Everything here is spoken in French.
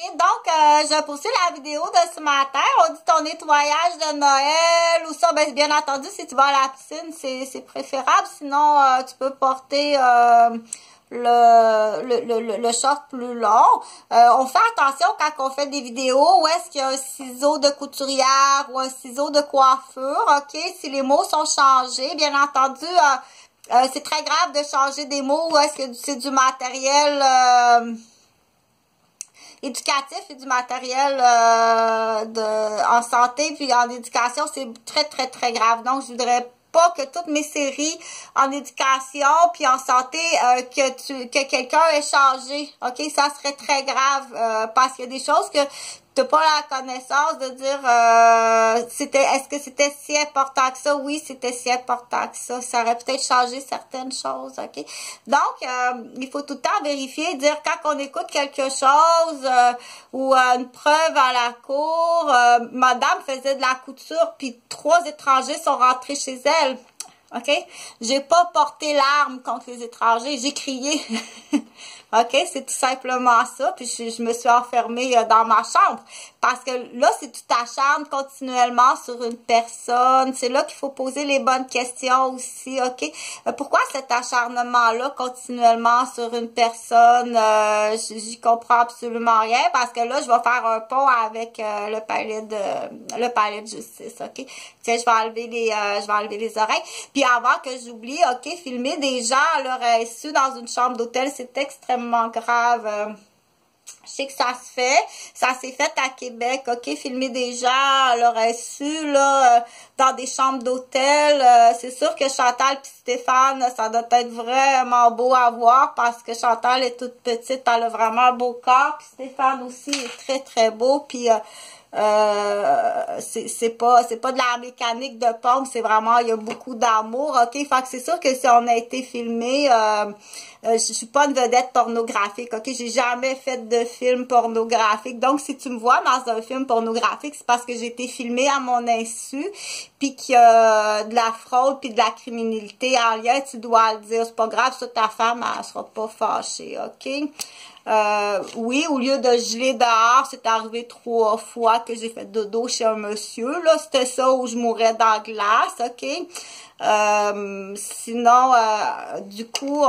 Et donc, euh, je poursuis la vidéo de ce matin. On dit ton nettoyage de Noël ou ça, ben, bien entendu, si tu vas à la piscine, c'est préférable. Sinon, euh, tu peux porter euh, le, le, le, le, short plus long. on fait attention quand on fait des vidéos où est-ce qu'il y a un ciseau de couturière ou un ciseau de coiffure, ok? Si les mots sont changés, bien entendu, c'est très grave de changer des mots ou est-ce que c'est du matériel éducatif et du matériel euh, de, en santé puis en éducation, c'est très, très, très grave. Donc, je voudrais pas que toutes mes séries en éducation puis en santé euh, que tu que quelqu'un ait changé ok ça serait très grave euh, parce qu'il y a des choses que pas la connaissance de dire euh, c'était est-ce que c'était si important que ça? Oui c'était si important que ça ça aurait peut-être changé certaines choses ok? Donc euh, il faut tout le temps vérifier dire quand on écoute quelque chose euh, ou une preuve à la cour madame faisait de la couture puis trois étrangers sont rentrés chez elle OK? J'ai pas porté l'arme contre les étrangers, j'ai crié. OK? C'est tout simplement ça. Puis je, me suis enfermée euh, dans ma chambre. Parce que là, si tu t'acharnes continuellement sur une personne, c'est là qu'il faut poser les bonnes questions aussi. OK? Euh, pourquoi cet acharnement-là continuellement sur une personne? Euh, J'y comprends absolument rien. Parce que là, je vais faire un pont avec euh, le palais de le palais de justice. OK? Tiens, je vais enlever les je vais enlever les oreilles. Puis avant que j'oublie, OK, filmer des gens à leur insu dans une chambre d'hôtel, c'est extrêmement grave. Euh, je sais que ça se fait. Ça s'est fait à Québec, OK? Filmer des gens, l'aurait su, là, euh, dans des chambres d'hôtel. Euh, c'est sûr que Chantal et Stéphane, ça doit être vraiment beau à voir parce que Chantal est toute petite, elle a vraiment un beau corps. Puis Stéphane aussi est très, très beau. Puis... c'est pas c'est pas de la mécanique de pompe, c'est vraiment il y a beaucoup d'amour, ok? Fait que c'est sûr que si on a été filmé, euh, euh, je suis pas une vedette pornographique, ok? J'ai jamais fait de film pornographique, donc si tu me vois dans un film pornographique, c'est parce que j'ai été filmé à mon insu, puis qu'il y a de la fraude puis de la criminalité en lien, tu dois le dire. C'est pas grave, ça ta femme elle sera pas fâchée, ok? Euh, oui, au lieu de geler dehors, c'est arrivé trois fois que j'ai fait dodo chez un monsieur. Là, c'était ça où je mourais dans la glace, OK? Euh, sinon, euh, du coup...